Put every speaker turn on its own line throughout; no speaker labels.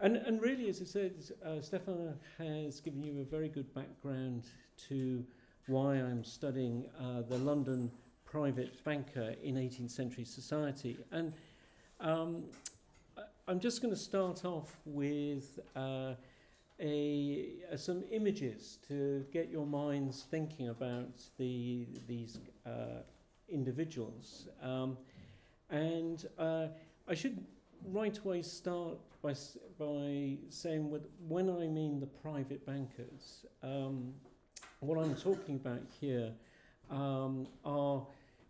and, and really, as I said, uh, Stefan has given you a very good background to why I'm studying uh, the London private banker in 18th century society. And um, I'm just going to start off with uh, a, uh, some images to get your minds thinking about the, these uh, individuals. Um, and uh, I should right away start by, by saying what, when I mean the private bankers, um, what I'm talking about here um, are,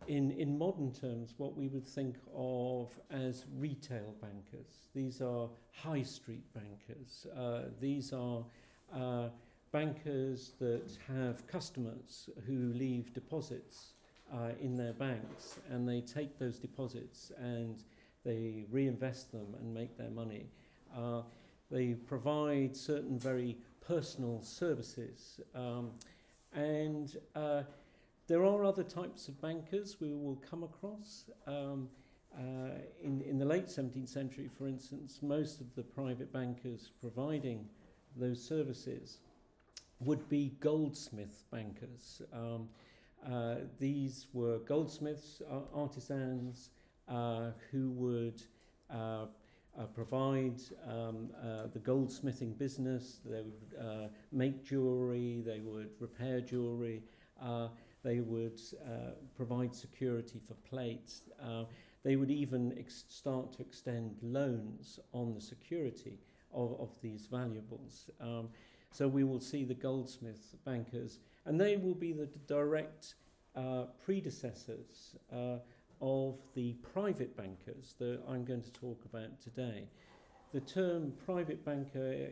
in, in modern terms, what we would think of as retail bankers. These are high street bankers. Uh, these are uh, bankers that have customers who leave deposits uh, in their banks and they take those deposits and they reinvest them and make their money. Uh, they provide certain very personal services. Um, and uh, there are other types of bankers we will come across. Um, uh, in, in the late 17th century, for instance, most of the private bankers providing those services would be goldsmith bankers. Um, uh, these were goldsmiths, uh, artisans, uh, who would uh, provide um, uh, the goldsmithing business. They would uh, make jewelry, they would repair jewelry, uh, they would uh, provide security for plates. Uh, they would even ex- start to extend loans on the security of, of these valuables. Um, so we will see the goldsmith bankers, and they will be the direct uh, predecessors uh, of the private bankers that I'm going to talk about today. The term private banker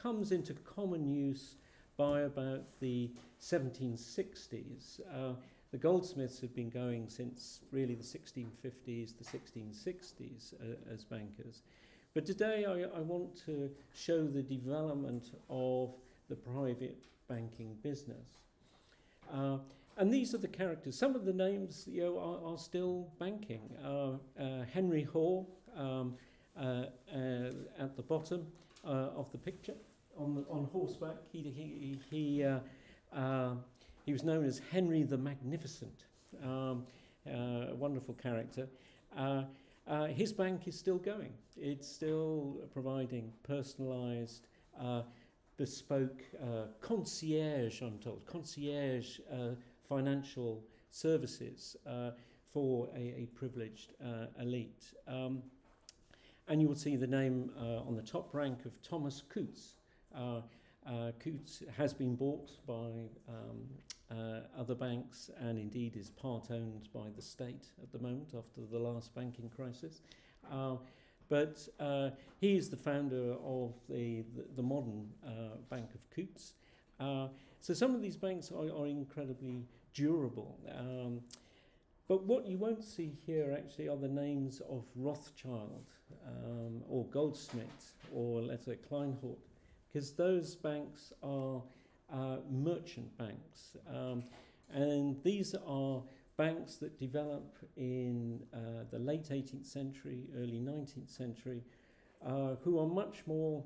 comes into common use by about the 1760s. Uh, the goldsmiths have been going since really the 1650s, the 1660s uh, as bankers. But today I, I want to show the development of the private banking business. Uh, and these are the characters. Some of the names you know, are, are still banking. Uh, uh, Henry Hoare um, uh, uh, at the bottom uh, of the picture on, the, on horseback. He, he, he, uh, he was known as Henry the Magnificent, um, a wonderful character. His bank is still going. It's still providing personalised, bespoke uh, concierge, I'm told, concierge uh, financial services uh, for a, a privileged uh, elite. Um, and you will see the name uh, on the top rank of Thomas Coutts. Uh, uh, Coutts has been bought by um, other banks and indeed is part owned by the state at the moment after the last banking crisis. But uh, he is the founder of the, the, the modern uh, Bank of Coutts. Uh, so some of these banks are, are incredibly durable. Um, but what you won't see here actually are the names of Rothschild um, or Goldsmith or let's say Kleinwort, because those banks are uh, merchant banks. Um, and these are banks that develop in uh, the late 18th century, early 19th century, uh, who are much more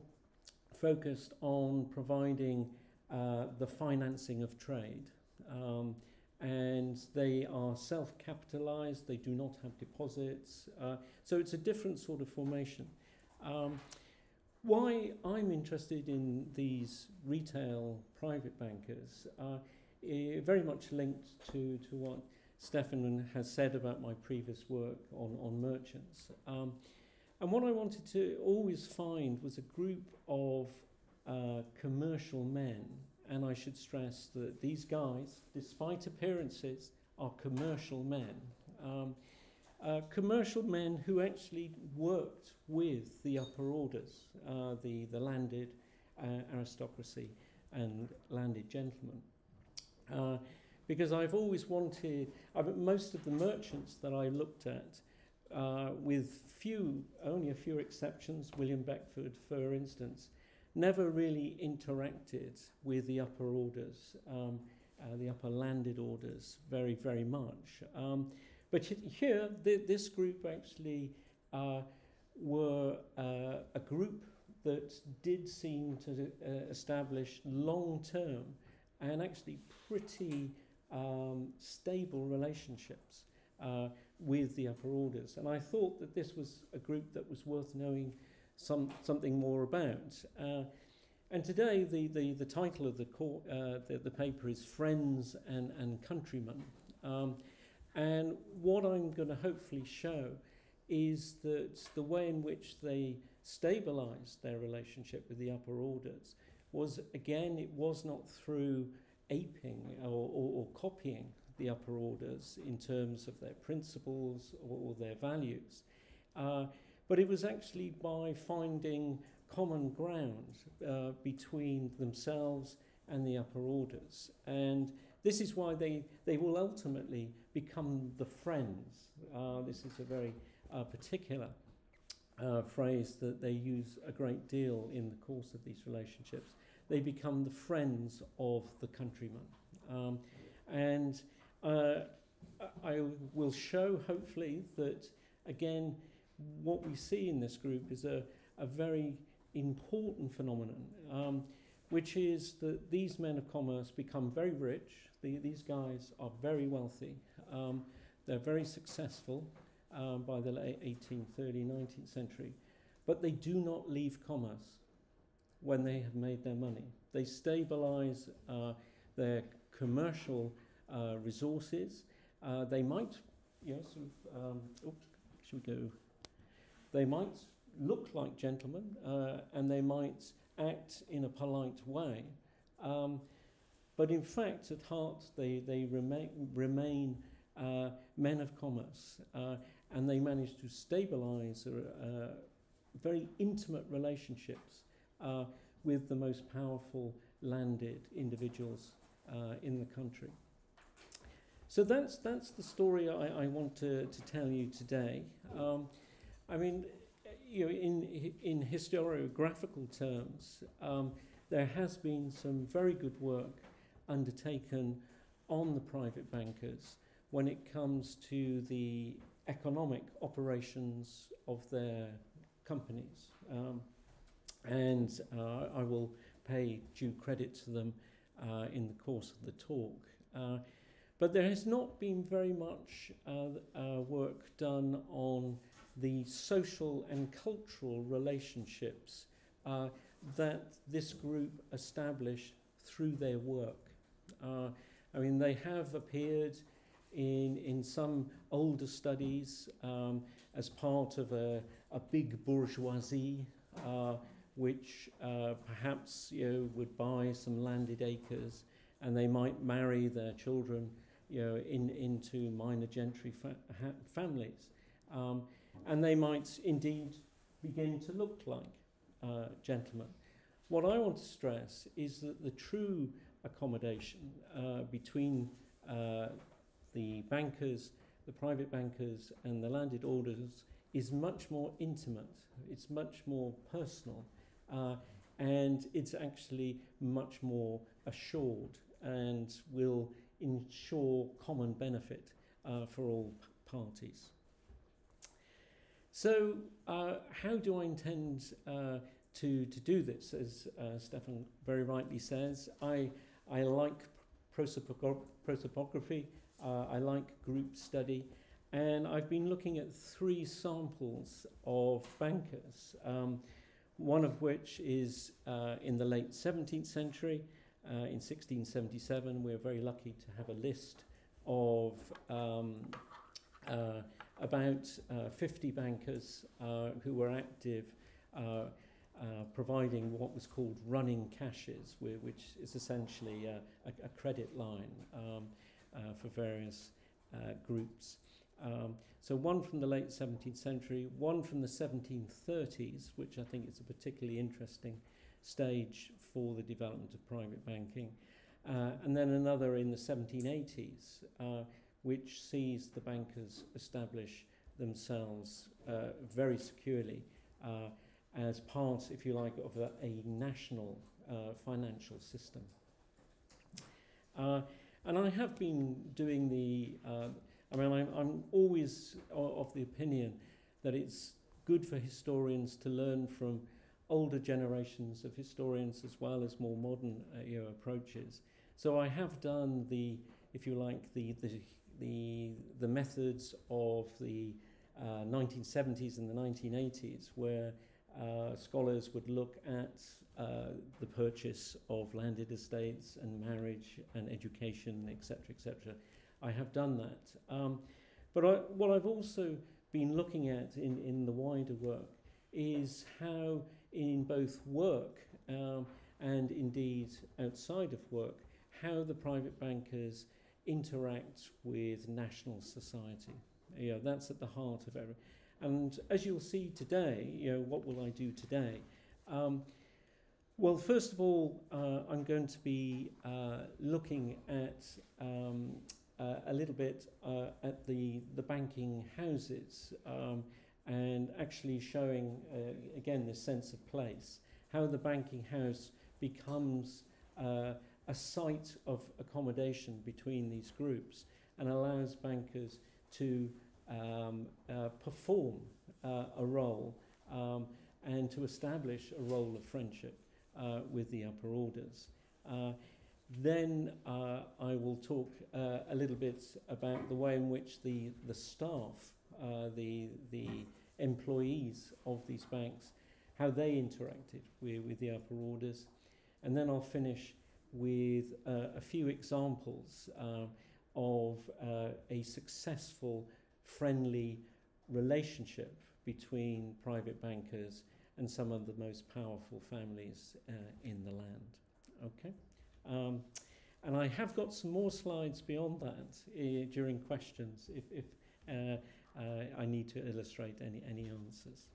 focused on providing uh, the financing of trade. Um, and they are self-capitalized, they do not have deposits, uh, so it's a different sort of formation. Um, why I'm interested in these retail private bankers uh, very much linked to, to what Stefan has said about my previous work on, on merchants. Um, and what I wanted to always find was a group of uh, commercial men and I should stress that these guys, despite appearances, are commercial men. Um, uh, commercial men who actually worked with the upper orders, uh, the, the landed uh, aristocracy and landed gentlemen. Uh, because I've always wanted, I've, most of the merchants that I looked at, uh, with few, only a few exceptions, William Beckford, for instance, never really interacted with the upper orders, um, uh, the upper landed orders, very, very much. Um, but here, th this group actually uh, were uh, a group that did seem to uh, establish long term and actually pretty um, stable relationships uh, with the upper orders. And I thought that this was a group that was worth knowing some, something more about. Uh, and today, the, the, the title of the, cor- uh, the, the paper is Friends and, and Countrymen. Um, and what I'm going to hopefully show is that the way in which they stabilized their relationship with the upper orders was, again, it was not through aping or, or, or copying the upper orders in terms of their principles or, or their values. Uh, but it was actually by finding common ground uh, between themselves and the upper orders. And this is why they, they will ultimately become the friends. Uh, this is a very uh, particular uh, phrase that they use a great deal in the course of these relationships. They become the friends of the countryman. Um, and uh, I will show, hopefully, that again, what we see in this group is a, a very important phenomenon, um, which is that these men of commerce become very rich. The, these guys are very wealthy. Um, they're very successful um, by the late 1830, 19th century, but they do not leave commerce when they have made their money. They stabilize uh, their commercial uh, resources. Uh, they might, you know, sort of, um, oh, should we go? They might look like gentlemen uh, and they might act in a polite way. Um, but in fact, at heart, they, they remain, remain uh, men of commerce uh, and they manage to stabilize uh, very intimate relationships uh, with the most powerful landed individuals uh, in the country. So that's, that's the story I, I want to, to tell you today. Um, I mean, you know, in, in historiographical terms, um, there has been some very good work undertaken on the private bankers when it comes to the economic operations of their companies. Um, and uh, I will pay due credit to them uh, in the course of the talk. Uh, but there has not been very much uh, uh, work done on the social and cultural relationships uh, that this group established through their work. Uh, I mean, they have appeared in, in some older studies um, as part of a, a big bourgeoisie, uh, which uh, perhaps you know, would buy some landed acres and they might marry their children you know, in, into minor gentry fa families. Um, and they might indeed begin to look like uh, gentlemen. What I want to stress is that the true accommodation uh, between uh, the bankers, the private bankers, and the landed orders is much more intimate, it's much more personal, uh, and it's actually much more assured and will ensure common benefit uh, for all parties. So, uh, how do I intend uh, to, to do this? As uh, Stefan very rightly says, I, I like prosopography, uh, I like group study, and I've been looking at three samples of bankers, um, one of which is uh, in the late 17th century. Uh, in 1677, we're very lucky to have a list of um, uh, about uh, 50 bankers uh, who were active uh, uh, providing what was called running cashes, which is essentially a, a, credit line um, uh, for various uh, groups. Um, so one from the late 17th century, one from the 1730s, which I think is a particularly interesting stage for the development of private banking, uh, and then another in the 1780s, uh, which sees the bankers establish themselves uh, very securely uh, as part, if you like, of a, a national uh, financial system. Uh, and I have been doing the, uh, I mean, I'm, I'm always of the opinion that it's good for historians to learn from older generations of historians as well as more modern uh, approaches. So I have done the, if you like, the the the, the methods of the uh, 1970s and the 1980s, where uh, scholars would look at uh, the purchase of landed estates and marriage and education, etc., etc. I have done that. Um, but I, what I've also been looking at in, in the wider work is how, in both work um, and indeed outside of work, how the private bankers interact with national society. You know, that's at the heart of every. And as you'll see today, you know, what will I do today? Um, well, first of all, uh, I'm going to be uh, looking at um, uh, a little bit uh, at the, the banking houses um, and actually showing, uh, again, this sense of place, how the banking house becomes uh, a site of accommodation between these groups and allows bankers to um, uh, perform uh, a role um, and to establish a role of friendship uh, with the upper orders. Uh, then uh, I will talk uh, a little bit about the way in which the, the staff, the, the employees of these banks, how they interacted with, with the upper orders. And then I'll finish with uh, a few examples uh, of uh, a successful, friendly relationship between private bankers and some of the most powerful families uh, in the land. Okay? Um, and I have got some more slides beyond that uh, during questions if, if uh, uh, I need to illustrate any, any answers.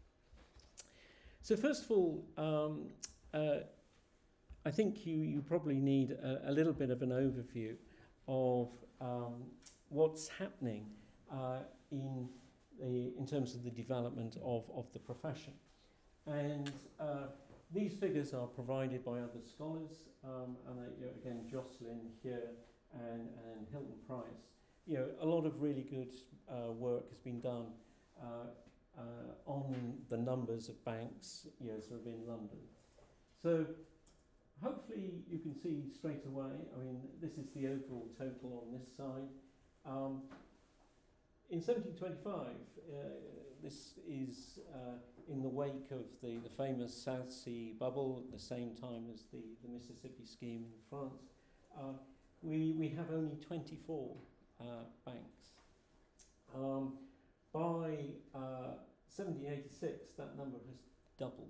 So first of all, um, I think you, you probably need a, a little bit of an overview of um, what's happening uh, in, the, in terms of the development of, of the profession. And uh, these figures are provided by other scholars, um, and you know, again, Joslin here and, and Hilton Price. You know, a lot of really good uh, work has been done uh, uh, on the numbers of banks, you know, sort of in London. So hopefully you can see straight away, I mean, this is the overall total on this side. Um, in 1725, uh, this is uh, in the wake of the, the famous South Sea bubble at the same time as the, the Mississippi scheme in France. Uh, we, we have only 24 uh, banks. Um, by 1786, uh, that number has doubled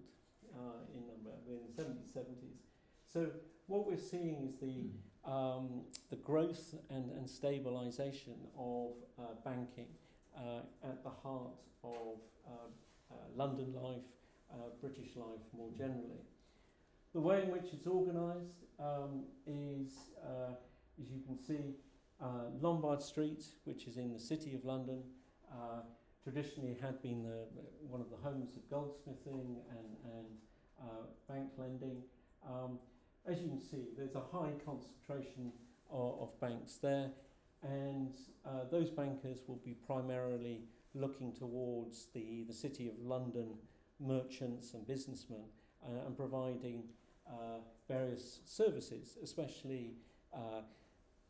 uh, in number in the 1770s. So what we're seeing is the um, the growth and, and stabilization of uh, banking uh, at the heart of uh, uh, London life, uh, British life more generally. The way in which it's organised um, is, uh, as you can see, uh, Lombard Street, which is in the city of London, uh, traditionally had been the, one of the homes of goldsmithing and, and uh, bank lending. Um, as you can see, there's a high concentration of, of banks there, and uh, those bankers will be primarily looking towards the, the City of London merchants and businessmen uh, and providing uh, various services, especially uh,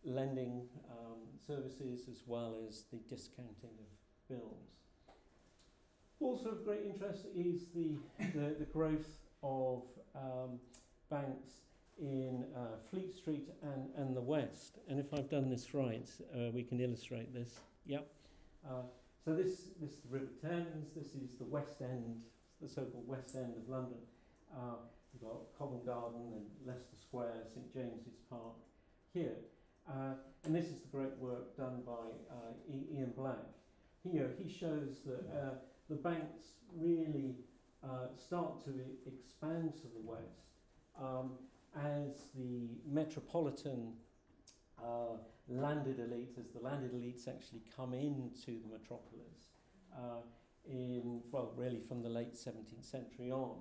lending um, services as well as the discounting of bills. Also of great interest is the, the, the growth of um, banks in uh, Fleet Street and, and the West. And if I've done this right, uh, we can illustrate this. Yep. Uh, so this, this is the River Thames, this is the West End, the so-called West End of London. Uh, we've got Covent Garden and Leicester Square, St James's Park here. Uh, and this is the great work done by uh, Iain Black. Here he shows that the banks really start to expand to the west. Um, as the metropolitan uh, landed elite, as the landed elites actually come into the metropolis uh, in, well, really from the late 17th century on,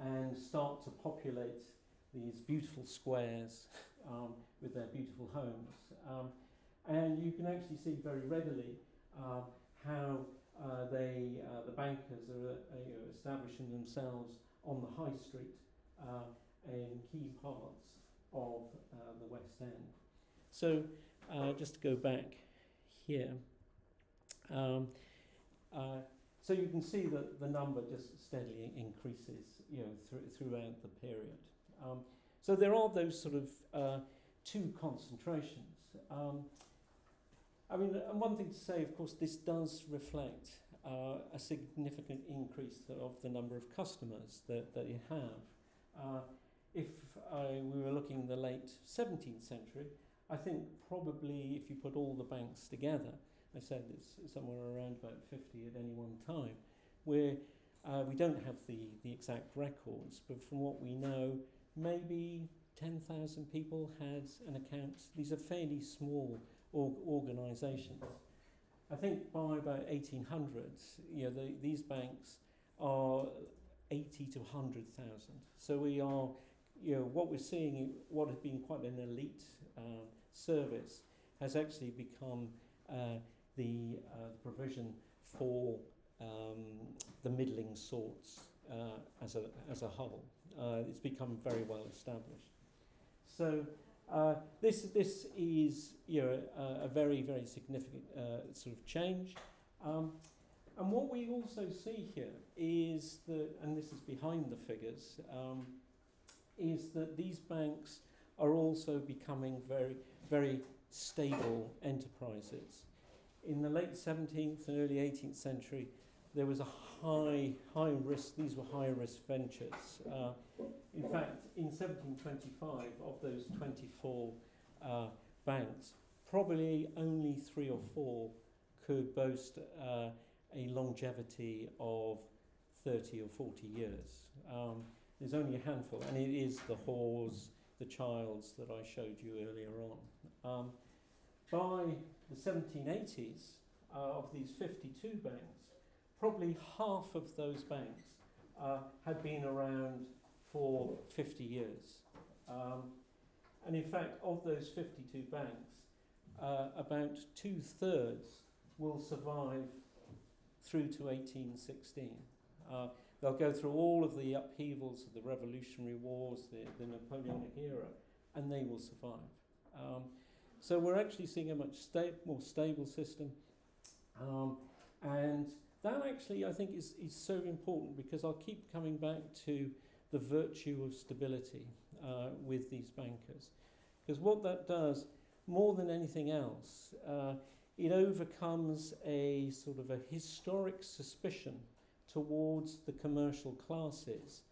and start to populate these beautiful squares um, with their beautiful homes. Um, and you can actually see very readily uh, how uh, they, uh, the bankers are uh, establishing themselves on the high street uh, key parts of uh, the West End. So, uh, just to go back here, um, uh, so you can see that the number just steadily increases, you know, th throughout the period. Um, so there are those sort of uh, two concentrations. Um, I mean, and one thing to say, of course, this does reflect uh, a significant increase of the number of customers that, that you have. If I, we were looking in the late 17th century, I think probably if you put all the banks together, I said it's somewhere around about 50 at any one time, where uh, we don't have the, the exact records, but from what we know, maybe 10,000 people had an account. These are fairly small org organisations. I think by about 1800, you know, the, these banks are 80 to 100,000. So we are, you know, what we're seeing, what has been quite an elite uh, service, has actually become uh, the, uh, provision for um, the middling sorts uh, as, a, as a whole. Uh, it's become very well established. So uh, this, this is you know, a, a very, very significant uh, sort of change. Um, and what we also see here is that, and this is behind the figures, um, is that these banks are also becoming very, very stable enterprises. In the late 17th and early 18th century, there was a high, high risk, these were high risk ventures. Uh, in fact, in 1725, of those 24 uh, banks, probably only three or four could boast uh, a longevity of 30 or 40 years. Um, there's only a handful, and it is the Hoares, the Childs that I showed you earlier on. Um, by the 1780s, uh, of these 52 banks, probably half of those banks uh, had been around for 50 years. Um, and in fact, of those 52 banks, uh, about two thirds will survive through to 1816. Uh, they'll go through all of the upheavals of the Revolutionary Wars, the, the Napoleonic era, and they will survive. Um, so we're actually seeing a much sta more stable system. Um, and that actually, I think, is, is so important because I'll keep coming back to the virtue of stability uh, with these bankers. Because what that does, more than anything else, uh, it overcomes a sort of a historic suspicion towards the commercial classes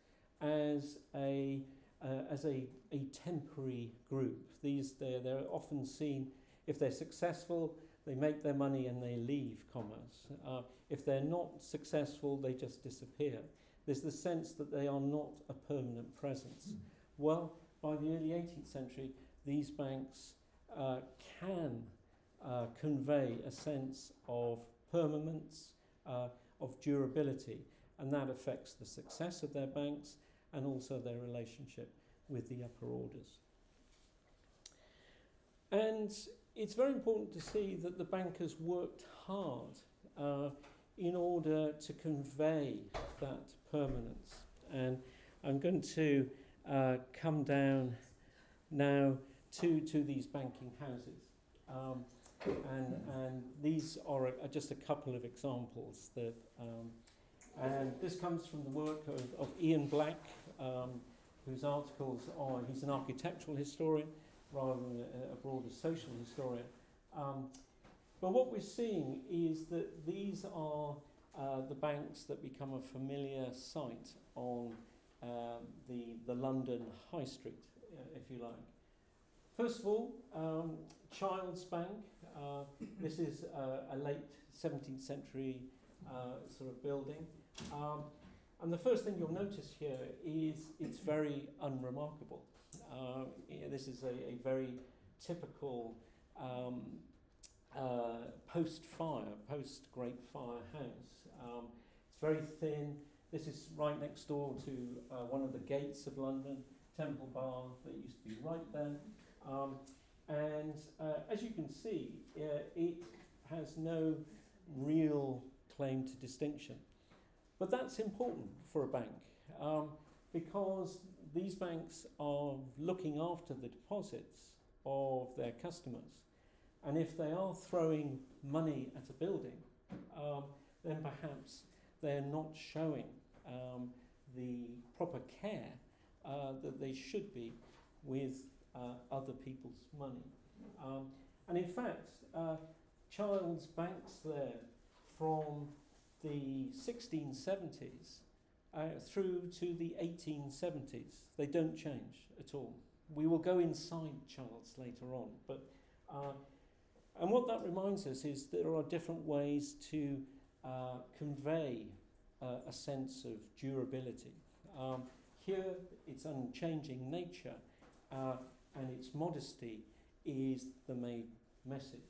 as a uh, as a, a temporary group. These they're, they're often seen if they're successful they make their money and they leave commerce. Uh, if they're not successful, they just disappear. There's the sense that they are not a permanent presence. Mm. Well, by the early 18th century, these banks uh, can uh, convey a sense of permanence, uh, of durability, and that affects the success of their banks and also their relationship with the upper orders. And it's very important to see that the bankers worked hard uh, in order to convey that permanence. And I'm going to uh, come down now to, to these banking houses. Um, and, and these are, a, are just a couple of examples that, um, and this comes from the work of, of Iain Black, um, whose articles are, he's an architectural historian, rather than a, a broader social historian. Um, but what we're seeing is that these are uh, the banks that become a familiar sight on um, the, the London High Street, uh, if you like. First of all, um, Childs Bank. Uh, this is a, a late 17th century uh, sort of building. Um, and the first thing you'll notice here is it's very unremarkable. Uh, yeah, this is a, a very typical um, uh, post-fire, post-Great Fire house. Um, it's very thin. This is right next door to uh, one of the gates of London, Temple Bar, that used to be right there. Um, and uh, as you can see, uh, it has no real claim to distinction. But that's important for a bank um, because these banks are looking after the deposits of their customers. And if they are throwing money at a building, um, then perhaps they're not showing um, the proper care uh, that they should be with uh, other people's money. Um, and in fact, uh, Childs banks there from the 1670s uh, through to the 1870s. They don't change at all. We will go inside Childs later on, but uh, and what that reminds us is there are different ways to uh, convey uh, a sense of durability. Um, here, its unchanging nature uh, and its modesty is the main message.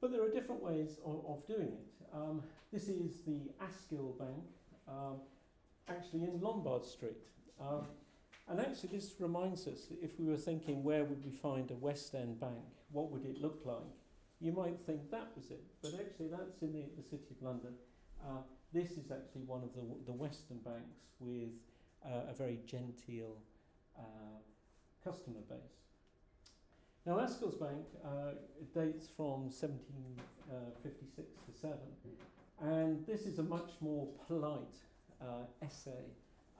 But there are different ways of, of doing it. Um, this is the Asgill Bank, um, actually in Lombard Street. Um, and actually, this reminds us that if we were thinking where would we find a West End bank, what would it look like? You might think that was it, but actually, that's in the, the City of London. Uh, this is actually one of the, the Western banks with uh, a very genteel uh, customer base. Now, Asgill's Bank uh, dates from 1756 uh, to 7, and this is a much more polite uh, essay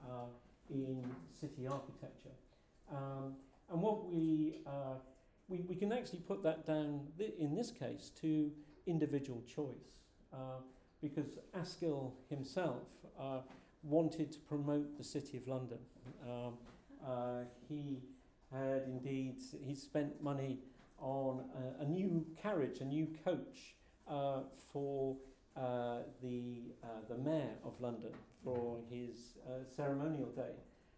uh, in city architecture. Um, and what we, we, we can actually put that down, th in this case, to individual choice. Because Asgill himself uh, wanted to promote the City of London. Um, uh, he had indeed, he spent money on a, a new carriage, a new coach uh, for uh, the, uh, the Mayor of London for his uh, ceremonial day.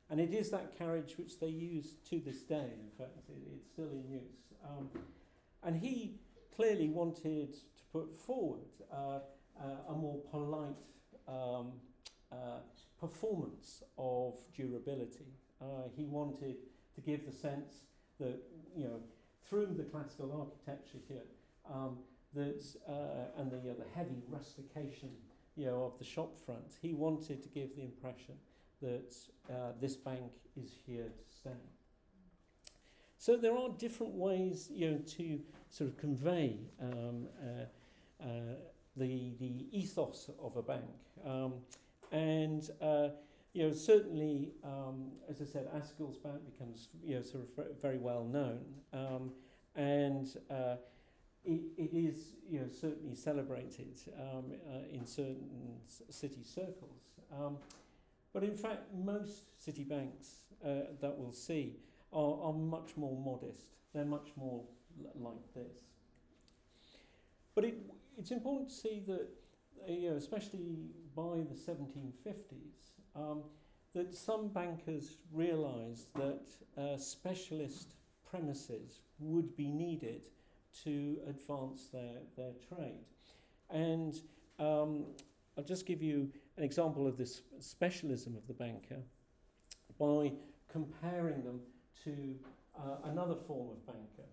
And it is that carriage which they use to this day, in fact, it, it's still in use. Um, and he clearly wanted to put forward uh, uh, a more polite um, uh, performance of durability. Uh, he wanted to give the sense that, you know, through the classical architecture here, um, that, uh, and the, uh, the heavy rustication you know, of the shop front, he wanted to give the impression that uh, this bank is here to stay. So there are different ways, you know, to sort of convey um, uh, uh, the, the ethos of a bank. Um, and, uh, you know, certainly, um, as I said, Asgill's Bank becomes, you know, sort of very well known. Um, and uh, it, it is, you know, certainly celebrated um, uh, in certain city circles. Um, but in fact, most city banks uh, that we'll see are, are much more modest. They're much more like this. But it, it's important to see that, uh, you know, especially by the 1750s, um, that some bankers realised that uh, specialist premises would be needed to advance their, their trade. And um, I'll just give you an example of this specialism of the banker by comparing them to uh, another form of banker.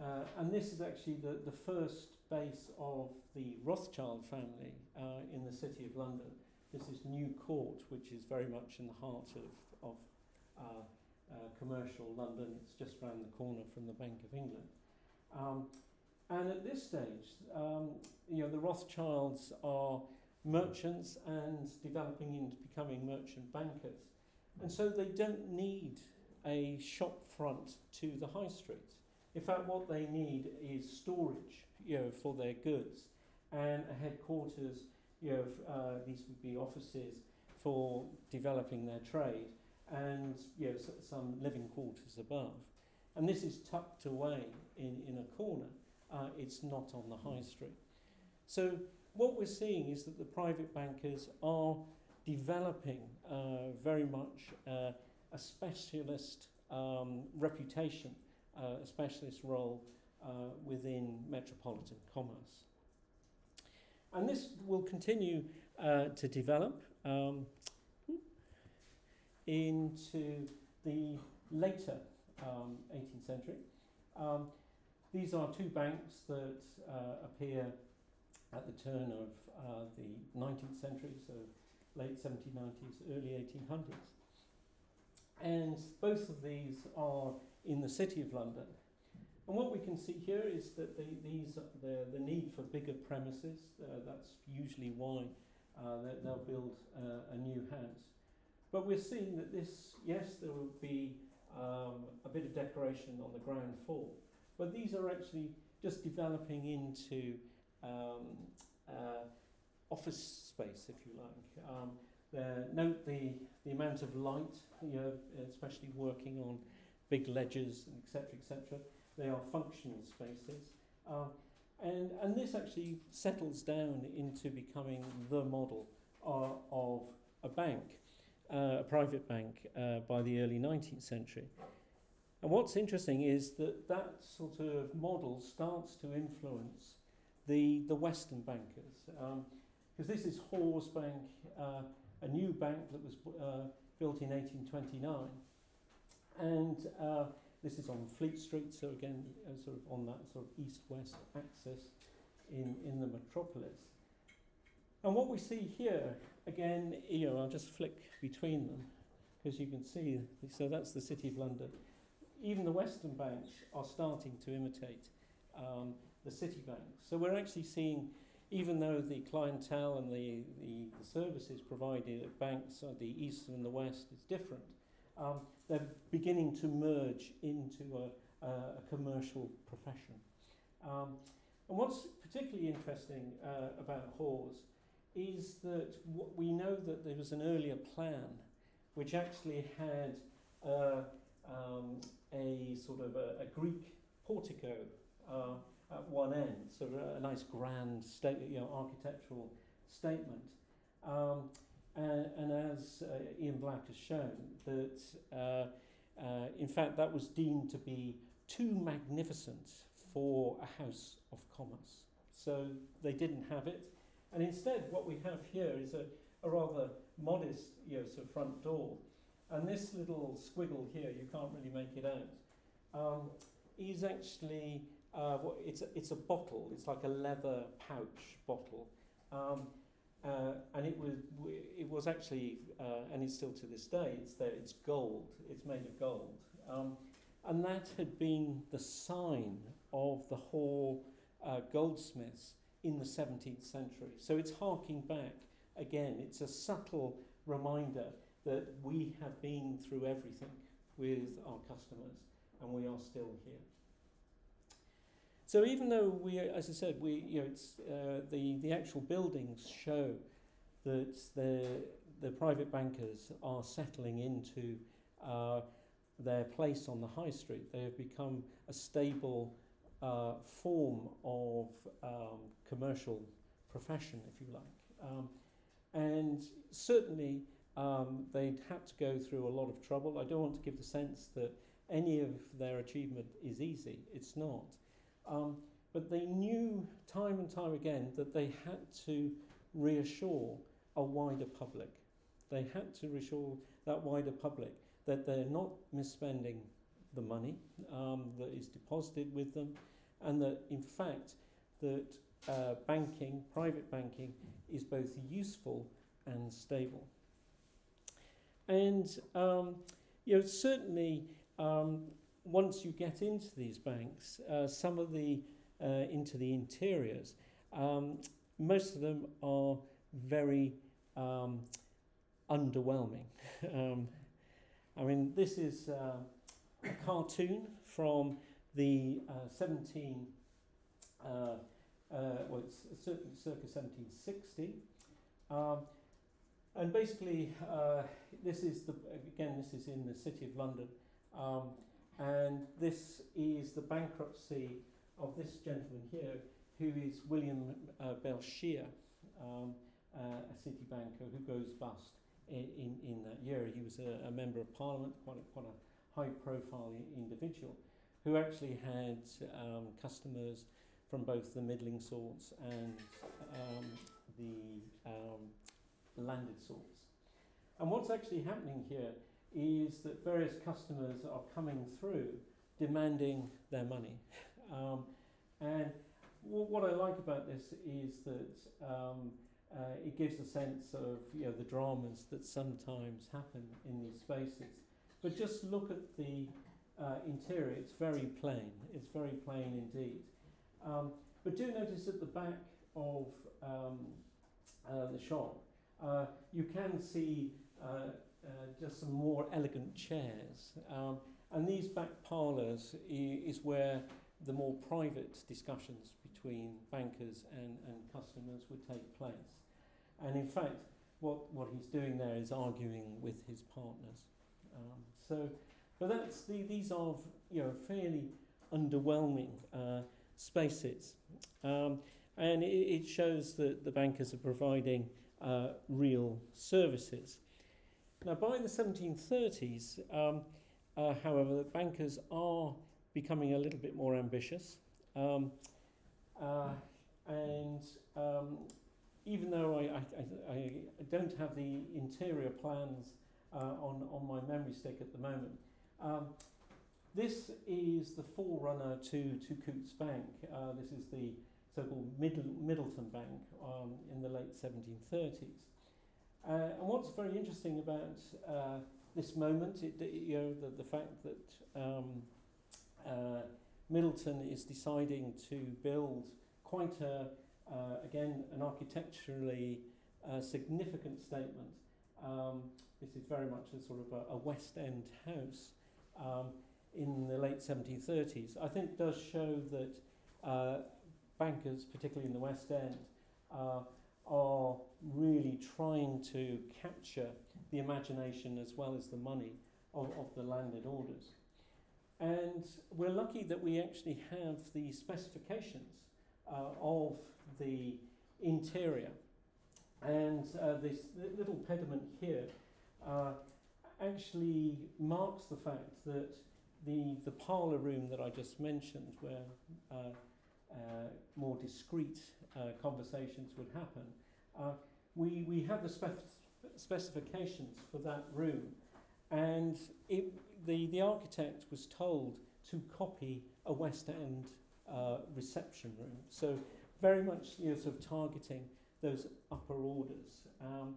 Uh, and this is actually the, the first base of the Rothschild family uh, in the city of London. This is New Court, which is very much in the heart of, of uh, uh, commercial London. It's just round the corner from the Bank of England. Um, and at this stage, um, you know, the Rothschilds are merchants and developing into becoming merchant bankers. And so they don't need a shop front to the high street. In fact, what they need is storage you know, for their goods and a headquarters, you know, uh, these would be offices for developing their trade and you know, some living quarters above. And this is tucked away in, in a corner. Uh, it's not on the high street. So what we're seeing is that the private bankers are developing uh, very much uh, a specialist um, reputation, uh, a specialist role uh, within metropolitan commerce. And this will continue uh, to develop um, into the later um, 18th century. Um, these are two banks that uh, appear at the turn of uh, the 19th century, so late 1790s, early 1800s. And both of these are in the City of London. And what we can see here is that the, these the, the need for bigger premises, uh, that's usually why uh, they, they'll build uh, a new house. But we're seeing that this, yes, there will be um, a bit of decoration on the ground floor, but these are actually just developing into um, uh, office space, if you like. Um, note the, the amount of light, you know, especially working on big ledgers, etc., etc. They are functional spaces. Um, and, and this actually settles down into becoming the model uh, of a bank, uh, a private bank, uh, by the early 19th century. And what's interesting is that that sort of model starts to influence the, the Western bankers. Because um, this is Hoare's Bank, uh, a new bank that was uh, built in 1829. And uh, this is on Fleet Street, so again, uh, sort of on that sort of east-west axis in, in the metropolis. And what we see here, again, you know, I'll just flick between them, because you can see, so that's the City of London. Even the Western banks are starting to imitate um, the city banks. So we're actually seeing, even though the clientele and the, the, the services provided at banks the east and the west is different, um, they're beginning to merge into a, a, commercial profession. Um, and what's particularly interesting uh, about Hoare's is that we know that there was an earlier plan which actually had uh, um, a sort of a, a Greek portico uh, at one end, so a, a nice grand state, you know, architectural statement. Um, and, as uh, Iain Black has shown, that uh, uh, in fact that was deemed to be too magnificent for a house of commerce. So they didn't have it. And instead, what we have here is a, a rather modest you know, sort of front door. And this little squiggle here, you can't really make it out, um, is actually, uh, what, it's, a, it's a bottle. It's like a leather pouch bottle. Um, uh, was actually uh, and it's still to this day it's there it's gold it's made of gold. Um, and that had been the sign of the Hall uh, goldsmiths in the 17th century. So it's harking back again it's a subtle reminder that we have been through everything with our customers and we are still here. So even though we, as I said, we, you know, it's, uh, the, the actual buildings show that the, the private bankers are settling into uh, their place on the high street. They have become a stable uh, form of um, commercial profession, if you like. Um, and certainly um, they'd had to go through a lot of trouble. I don't want to give the sense that any of their achievement is easy. It's not. Um, but they knew time and time again that they had to reassure a wider public. They had to reassure that wider public that they're not misspending the money um, that is deposited with them, and that in fact that uh, banking, private banking, is both useful and stable. And um, you know certainly um, once you get into these banks, uh, some of the uh, into the interiors, um, most of them are very um, underwhelming. um, I mean, this is uh, a cartoon from the uh, 17, uh, uh, well, it's circa, circa 1760. Um, and basically, uh, this is the, again, this is in the City of London. Um, and this is the bankruptcy of this gentleman here, who is William uh, Belchier, um, uh, a city banker who goes bust in, in, in that year. He was a, a member of parliament, quite a, quite a high profile individual, who actually had um, customers from both the middling sorts and um, the um, landed sorts. And what's actually happening here is that various customers are coming through demanding their money. Um, and what I like about this is that um, uh, it gives a sense of you know the dramas that sometimes happen in these spaces. But just look at the uh, interior; it's very plain. It's very plain indeed. Um, but do notice at the back of um, uh, the shop, uh, you can see uh, uh, just some more elegant chairs. Um, and these back parlours is where the more private discussions between bankers and, and customers would take place. And in fact, what, what he's doing there is arguing with his partners. Um, so, but that's the, these are you know fairly underwhelming uh, spaces, um, and it, it shows that the bankers are providing uh, real services. Now, by the 1730s, um, uh, however, the bankers are becoming a little bit more ambitious. Um, uh, and um, even though I, I, I, don't have the interior plans uh, on, on my memory stick at the moment, um, this is the forerunner to, to Coutts Bank. Uh, this is the so-called Middle, Middleton Bank um, in the late 1730s. Uh, and what's very interesting about uh, this moment, it, you know, the, the fact that um, uh, Middleton is deciding to build quite a, uh, again, an architecturally uh, significant statement. Um, this is very much a sort of a, a West End house um, in the late 1730s. I think does show that uh, bankers, particularly in the West End, uh, are really trying to capture the imagination as well as the money of, of the landed orders. And we're lucky that we actually have the specifications uh, of the interior. And uh, this little pediment here uh, actually marks the fact that the, the parlour room that I just mentioned, where uh, uh, more discreet uh, conversations would happen, uh, we, we have the spef specifications for that room. And it, the, the architect was told to copy a West End reception room. So very much you know, sort of targeting those upper orders. Um,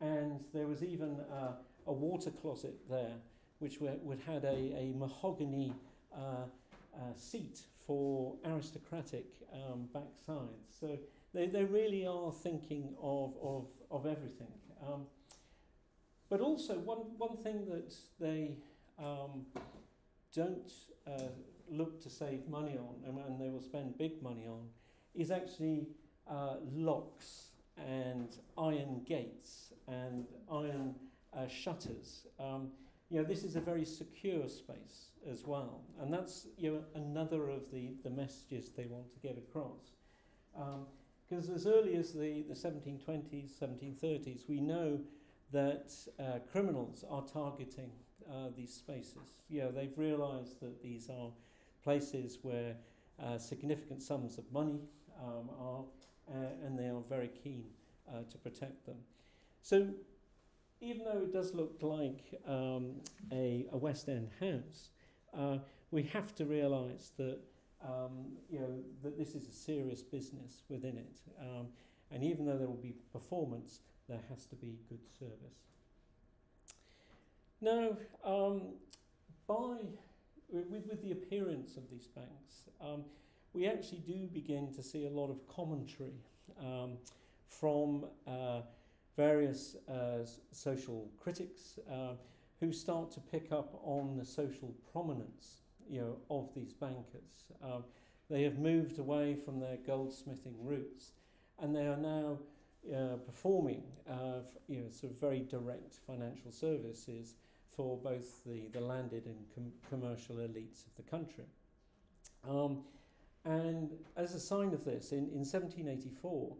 and there was even uh, a water closet there, which would had a, a mahogany uh, uh, seat for aristocratic um, backsides. So they, they really are thinking of, of, of everything. Um, but also, one, one thing that they um, don't uh, look to save money on, and, and they will spend big money on, is actually uh, locks and iron gates and iron uh, shutters. Um, you know, this is a very secure space as well, and that's you know another of the, the messages they want to get across. Because um, as early as the, the 1720s, 1730s, we know that uh, criminals are targeting uh, these spaces. You know, they've realised that these are places where uh, significant sums of money um, are, uh, and they are very keen uh, to protect them. So, even though it does look like um, a, a West End house, uh, we have to realise that um, you know that this is a serious business within it. Um, and even though there will be performance, there has to be good service. Now, um, by with, with the appearance of these banks, um, we actually do begin to see a lot of commentary um, from uh, various uh, social critics uh, who start to pick up on the social prominence you know, of these bankers. Um, they have moved away from their goldsmithing roots and they are now uh, performing uh, you know, sort of very direct financial services for both the, the landed and com commercial elites of the country. Um, and as a sign of this, in, in 1784,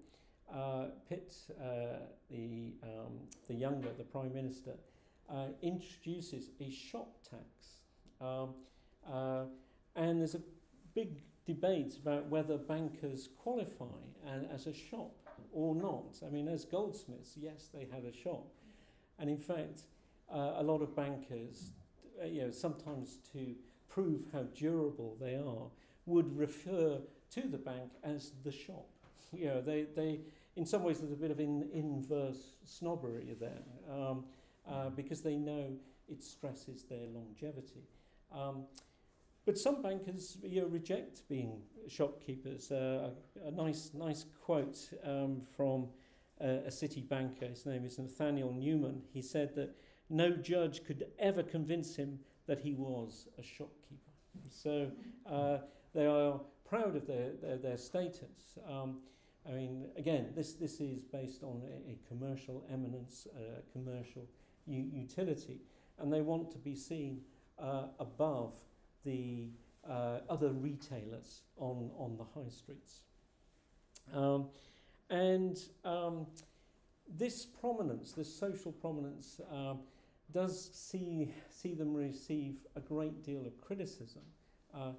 uh, Pitt, uh, the, um, the younger, the Prime Minister, uh, introduces a shop tax. Um, uh, and there's a big debate about whether bankers qualify as a shop or not. I mean, as goldsmiths, yes, they had a shop. And in fact, uh, a lot of bankers, uh, you know, sometimes to prove how durable they are, would refer to the bank as the shop. You know, they, they, in some ways, there's a bit of in, inverse snobbery there um, uh, because they know it stresses their longevity. Um, but some bankers you know, reject being shopkeepers. Uh, a, a nice, nice quote um, from uh, a city banker, his name is Nathaniel Newman. He said that no judge could ever convince him that he was a shopkeeper. So uh, they are proud of their, their, their status. Um, I mean, again, this, this is based on a, a commercial eminence, uh, commercial utility, and they want to be seen uh, above the uh, other retailers on, on the high streets. Um, and um, this prominence, this social prominence, um, does see, see them receive a great deal of criticism, uh,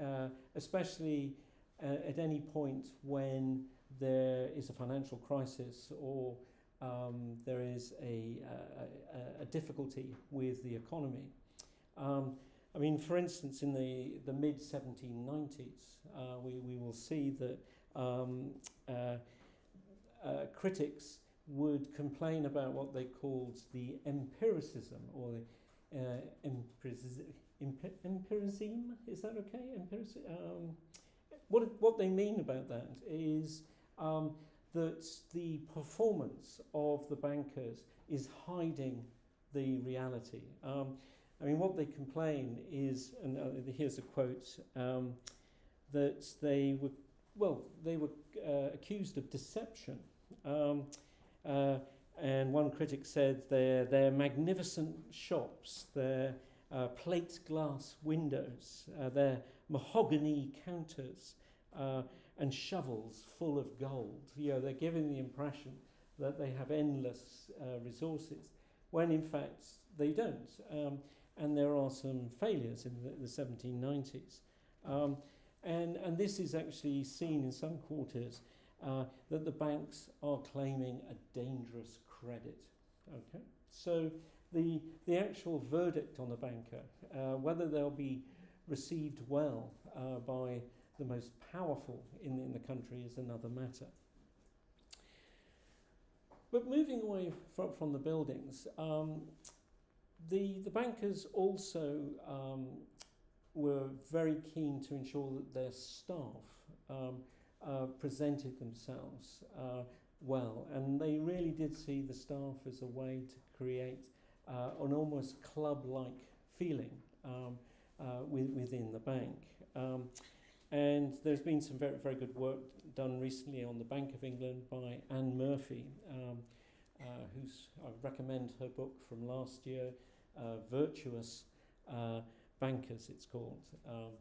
uh, especially uh, at any point when there is a financial crisis or um, there is a, a, a, difficulty with the economy. Um, I mean, for instance, in the, the mid 1790s, uh, we, we will see that um, uh, uh, critics would complain about what they called the empiricism or the uh, empiricism. Is that okay? Empiricism. Um, what what they mean about that is um, that the performance of the bankers is hiding the reality. Um, I mean, what they complain is, and uh, here's a quote, um, that they were, well, they were uh, accused of deception. Um, uh, and one critic said they're magnificent shops, their uh, plate glass windows, uh, their mahogany counters, uh, and shovels full of gold. You know, they're giving the impression that they have endless uh, resources, when in fact they don't. Um, and there are some failures in the, the 1790s. Um, and, and this is actually seen in some quarters uh, that the banks are claiming a dangerous credit. Okay, so the, the actual verdict on the banker, uh, whether they'll be received well uh, by the most powerful in, in the country is another matter. But moving away from, from the buildings, um, the, the bankers also um, were very keen to ensure that their staff um, uh, presented themselves uh, well, and they really did see the staff as a way to create uh, an almost club-like feeling um, uh, with, within the bank. Um, and there's been some very, very good work done recently on the Bank of England by Anne Murphy, um, uh, who's, I recommend her book from last year, uh, Virtuous Bankers, it's called. Um,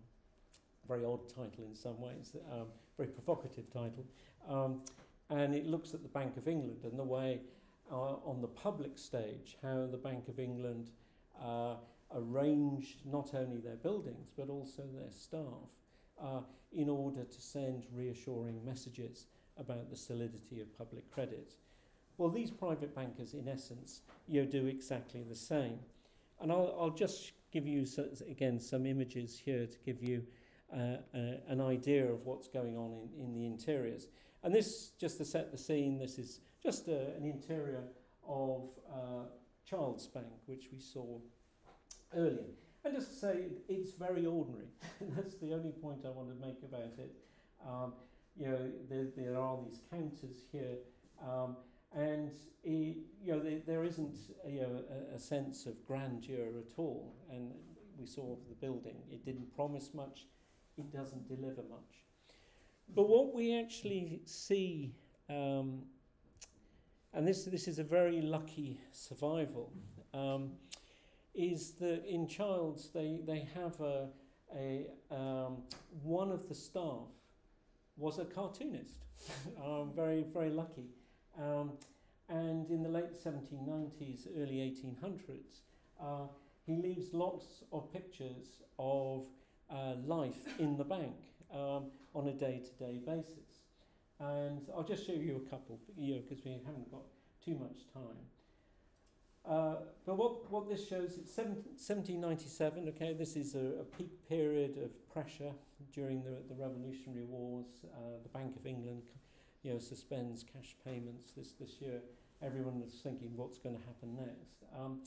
very odd title in some ways, um, very provocative title. Um, and it looks at the Bank of England and the way uh, on the public stage how the Bank of England uh, arranged not only their buildings but also their staff uh, in order to send reassuring messages about the solidity of public credit. Well, these private bankers, in essence, you do exactly the same. And I'll, I'll just give you, again, some images here to give you uh, uh, an idea of what's going on in, in the interiors. And this, just to set the scene, this is just a, uh, an interior of uh, Child's Bank, which we saw earlier. And just to say, it's very ordinary. That's the only point I want to make about it. Um, you know, there, there are these counters here, um, and it, you know, there, there isn't you know, a, a sense of grandeur at all. And we saw the building; it didn't promise much, it doesn't deliver much. But what we actually see, um, and this this is a very lucky survival. Um, is that in Child's they, they have a, a um, one of the staff was a cartoonist. um, very, very lucky. Um, and in the late 1790s, early 1800s, uh, he leaves lots of pictures of uh, life in the bank um, on a day-to-day -day basis. And I'll just show you a couple, you know, because we haven't got too much time. Uh, but what, what this shows, it's 1797, okay, this is a, a, peak period of pressure during the, the Revolutionary Wars. Uh, the Bank of England you know, suspends cash payments this, this year, everyone was thinking what's going to happen next. Um,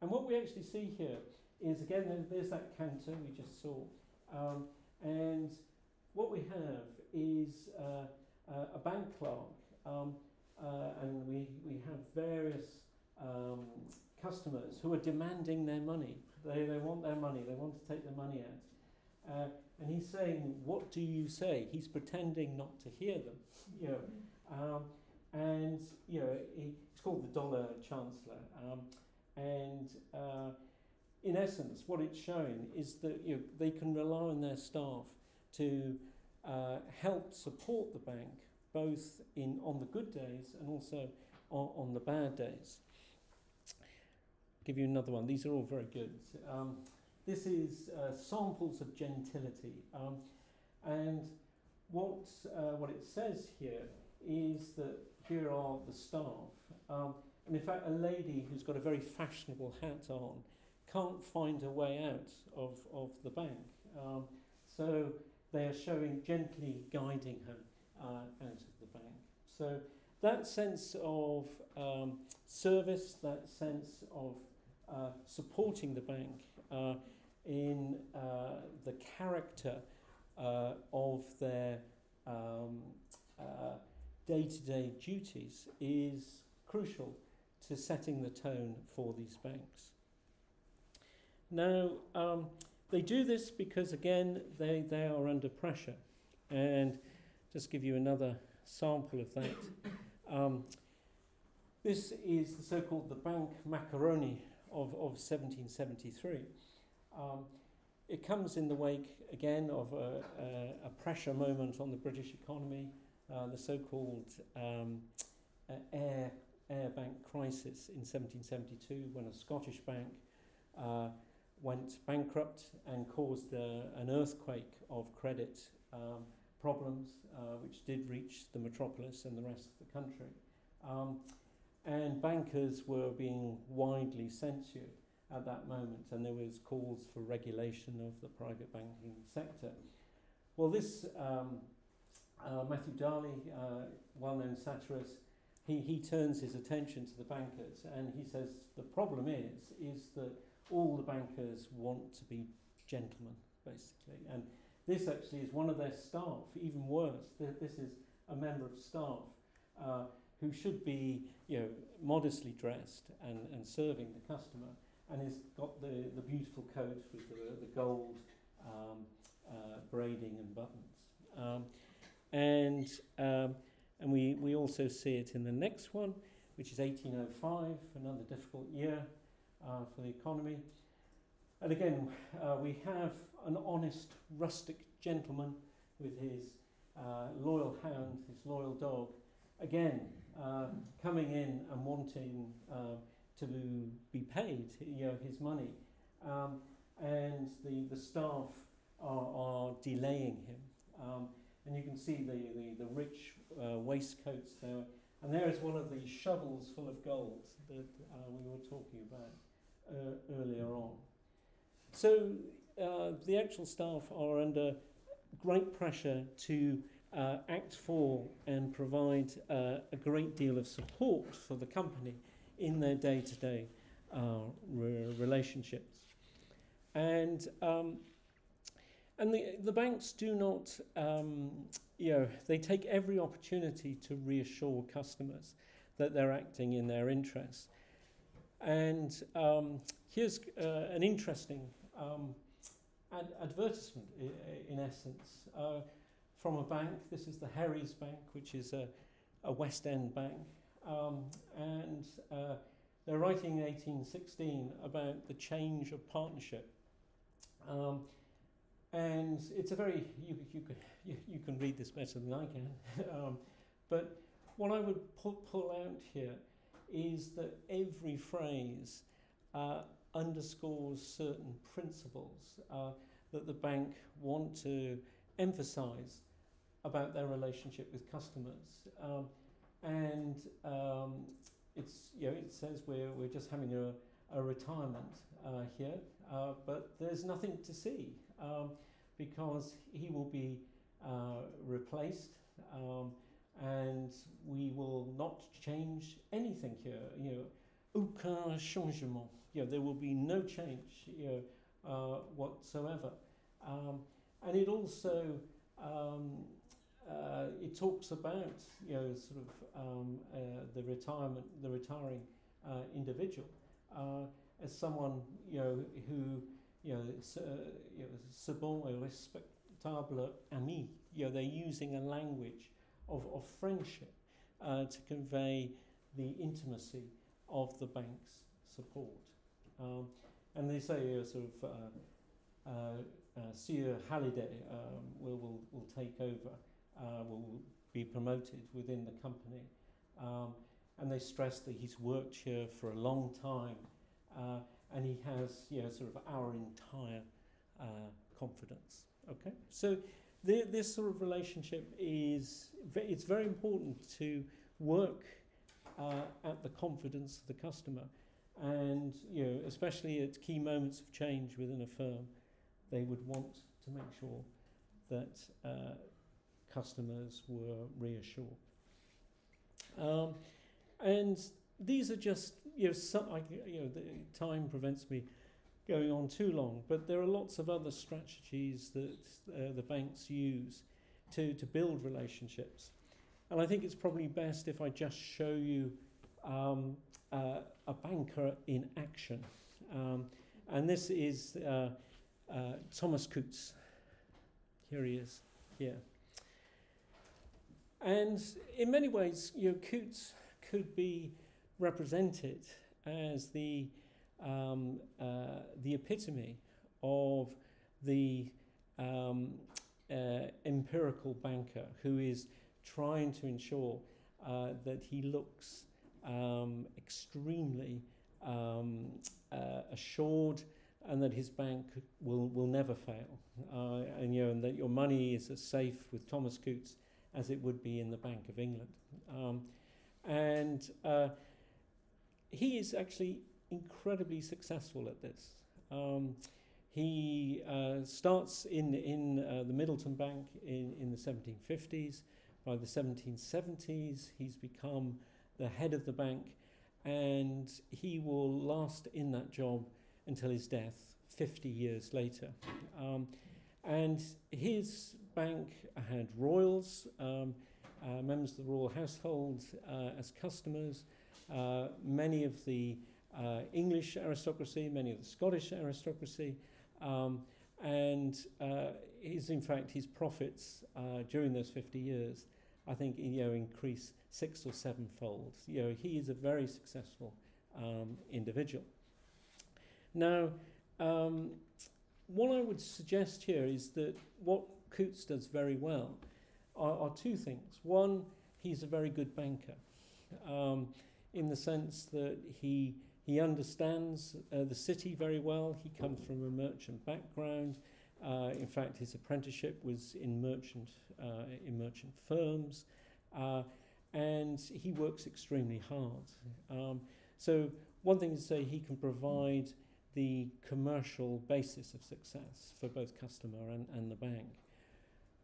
and what we actually see here is, again, there's that canter we just saw. Um, and what we have is uh, uh, a bank clerk, um, uh, and we, we have various um, customers who are demanding their money. They, they want their money, they want to take their money out. Uh, and he's saying, What do you say? He's pretending not to hear them. You know, um, and you know, he, it's called the Dollar Chancellor. Um, and uh, in essence, what it's showing is that you know, they can rely on their staff to uh, help support the bank both in on the good days and also on, on the bad days. Give you another one. These are all very good. Um, this is uh, samples of gentility, um, and what uh, what it says here is that here are the staff, um, and in fact, a lady who's got a very fashionable hat on can't find a way out of, of the bank. Um, so they are showing gently guiding her uh, out of the bank. So that sense of um, service, that sense of uh, supporting the bank uh, in uh, the character uh, of their day to day duties is crucial to setting the tone for these banks. Now, um, they do this because, again, they, they are under pressure. And just give you another sample of that. Um, this is the so-called the bank macaroni of, of 1773. Um, it comes in the wake, again, of a, a, a pressure moment on the British economy, uh, the so-called um, uh, Ayr, Ayr bank crisis in 1772 when a Scottish bank uh, went bankrupt and caused uh, an earthquake of credit um, problems, uh, which did reach the metropolis and the rest of the country. Um, and bankers were being widely censured at that moment, and there was calls for regulation of the private banking sector. Well, this um, uh, Matthew Darly, uh, well-known satirist, he, he turns his attention to the bankers, and he says the problem is is that all the bankers want to be gentlemen, basically. And this actually is one of their staff, even worse. This is a member of staff uh, who should be you know, modestly dressed and, and serving the customer and has got the, the beautiful coat with the, the gold um, uh, braiding and buttons. Um, and um, and we, we also see it in the next one, which is 1805, another difficult year uh, for the economy. And again, uh, we have an honest, rustic gentleman with his uh, loyal hound, his loyal dog, again, uh, coming in and wanting uh, to be paid you know, his money. Um, and the, the staff are, are delaying him. Um, and you can see the, the, the rich uh, waistcoats there. And there is one of the shovels full of gold that uh, we were talking about uh, earlier on. So uh, the actual staff are under great pressure to uh, act for and provide uh, a great deal of support for the company in their day-to-day re relationships. And um, and the, the banks do not, um, you know, they take every opportunity to reassure customers that they're acting in their interests. And um, here's uh, an interesting um, ad advertisement, in essence, uh, from a bank. This is the Herries Bank, which is a, a West End bank. Um, and uh, they're writing in 1816 about the change of partnership. Um, and it's a very, you, you, you, you can read this better than I can. um, but what I would pull out here is that every phrase uh, underscores certain principles uh, that the bank want to emphasize about their relationship with customers. Um, and um, it's, you know, it says we're, we're just having a, a retirement uh, here, uh, but there's nothing to see um, because he will be uh, replaced um, and we will not change anything here. You know, aucun changement. You know, there will be no change. You know, uh, whatsoever. Um, and it also um, uh, it talks about you know sort of um, uh, the retirement, the retiring uh, individual uh, as someone you know who you know, uh, you know c'est bon et respectable ami. You know they're using a language of, of friendship uh, to convey the intimacy of the bank's support. Um, and they say uh, sort of uh, uh, uh, Sir Halliday um, will, will, will take over, uh, will be promoted within the company. Um, and they stress that he's worked here for a long time uh, and he has you know, sort of our entire uh, confidence. Okay, so the, this sort of relationship is it's very important to work uh, at the confidence of the customer and you know, especially at key moments of change within a firm, they would want to make sure that uh, customers were reassured. Um, and these are just, you know, some, I, you know, the time prevents me going on too long, but there are lots of other strategies that uh, the banks use to, to build relationships. And I think it's probably best if I just show you um, uh, a banker in action. Um, and this is uh, uh, Thomas Coutts. Here he is, here. And in many ways, you know, Coutts could be represented as the, um, uh, the epitome of the um, uh, empirical banker who is trying to ensure uh, that he looks um, extremely um, uh, assured and that his bank will, will never fail. Uh, and, you know, and that your money is as safe with Thomas Coutts as it would be in the Bank of England. Um, and uh, he is actually incredibly successful at this. Um, he uh, starts in, in uh, the Middleton Bank in, in the 1750s. By the 1770s, he's become the head of the bank, and he will last in that job until his death 50 years later. Um, and his bank had royals, um, uh, members of the royal household uh, as customers, uh, many of the uh, English aristocracy, many of the Scottish aristocracy, um, and uh, his, in fact, his profits uh, during those 50 years, I think, you know, increase six or sevenfold. You know, he is a very successful um, individual. Now, um, what I would suggest here is that what Coutts does very well are, are two things. One, he's a very good banker, um, in the sense that he he understands uh, the city very well. He comes from a merchant background. Uh, in fact, his apprenticeship was in merchant uh, in merchant firms. Uh, and he works extremely hard. Um, so one thing to say he can provide the commercial basis of success for both customer and, and the bank.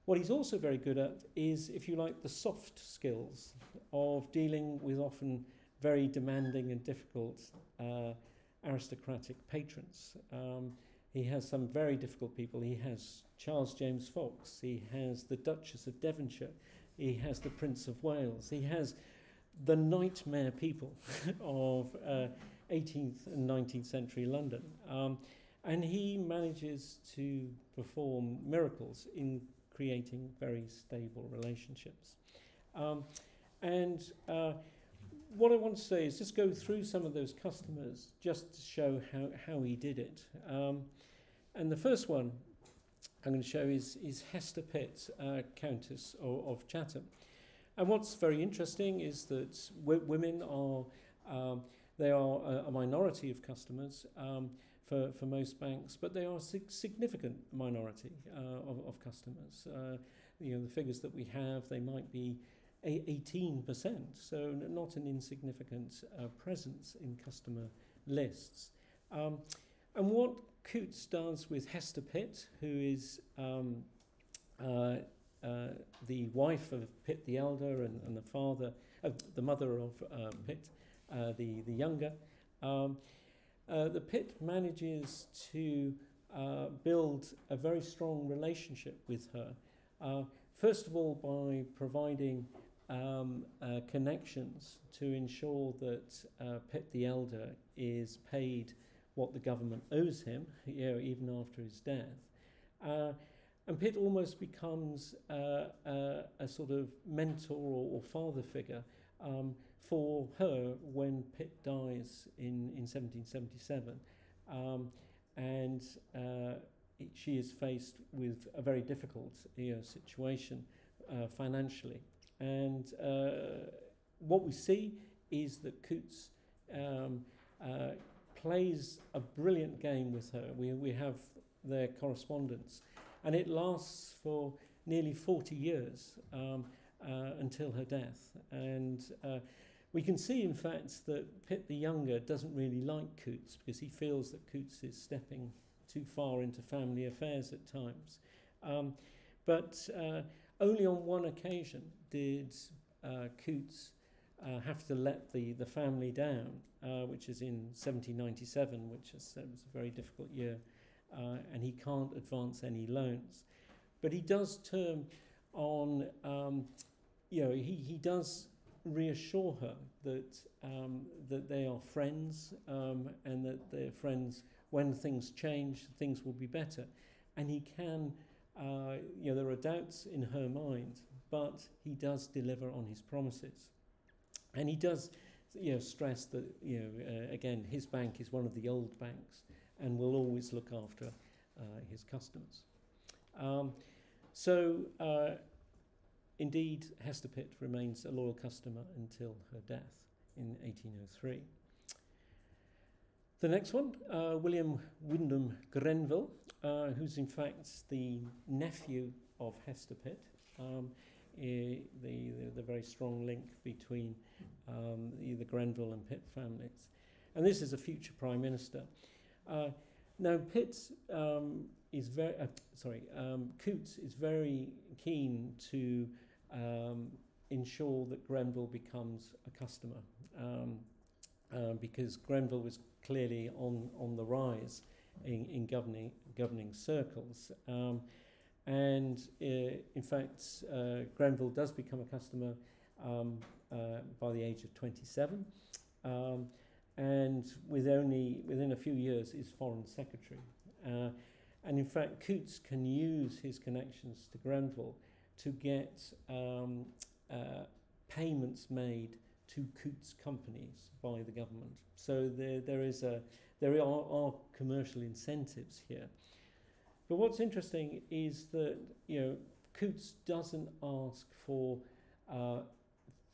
What he's also very good at is, if you like, the soft skills of dealing with often very demanding and difficult uh, aristocratic patrons. Um, he has some very difficult people. He has Charles James Fox. He has the Duchess of Devonshire. He has the Prince of Wales. He has the nightmare people of uh, 18th and 19th century London. Um, and he manages to perform miracles in creating very stable relationships. Um, and uh, what I want to say is just go through some of those customers just to show how, how he did it. Um, and the first one I'm going to show is, is Hester Pitt, uh, Countess of, of, Chatham. And what's very interesting is that women are, um, they are a, a, minority of customers um, for, for most banks, but they are a sig significant minority uh, of, of customers. Uh, you know, the figures that we have, they might be 18%, so not an insignificant uh, presence in customer lists. Um, and what Coutts does with Hester Pitt, who is um, uh, uh, the wife of Pitt the elder and, and the father, uh, the mother of uh, Pitt, uh, the, the younger. Um, the Pitt manages to build a very strong relationship with her. First of all, by providing um, uh, connections to ensure that uh, Pitt the Elder is paid what the government owes him, you know, even after his death. Uh, and Pitt almost becomes uh, uh, a sort of mentor or, or father figure um, for her when Pitt dies in, in 1777. Um, and uh, she is faced with a very difficult you know, situation financially. And uh, what we see is that Coutts um, uh, plays a brilliant game with her. We, we have their correspondence, and it lasts for nearly 40 years um, uh, until her death. And uh, we can see, in fact, that Pitt the Younger doesn't really like Coutts because he feels that Coutts is stepping too far into family affairs at times. Um, but uh, only on one occasion did uh, Coutts uh, have to let the, the family down, uh, which is in 1797, which is, uh, was a very difficult year, uh, and he can't advance any loans. But he does turn on, um, you know, he, he does reassure her that, um, that they are friends um, and that they're friends when things change, things will be better. And he can, uh, you know, there are doubts in her mind, but he does deliver on his promises. And he does, you know, stress that, you know, uh, again, his bank is one of the old banks and will always look after uh, his customers. Um, so, uh, indeed, Hester Pitt remains a loyal customer until her death in 1803. The next one, uh, William Wyndham Grenville, uh, who's in fact the nephew of Hester Pitt. Um, the, the, the very strong link between um, the, the Grenville and Pitt families. And this is a future Prime Minister. Uh, now, Pitt um, is very, uh, sorry, um, Coutts is very keen to um, ensure that Grenville becomes a customer um, uh, because Grenville was clearly on, on the rise in, in governing, governing circles. Um, and uh, in fact, uh, Grenville does become a customer um, uh, by the age of 27. Um, and with only within a few years is foreign secretary. Uh, and in fact, Coutts can use his connections to Grenville to get um, uh, payments made to Coutts companies by the government. So there, there is a there are, are commercial incentives here. But what's interesting is that you know Coutts doesn't ask for uh,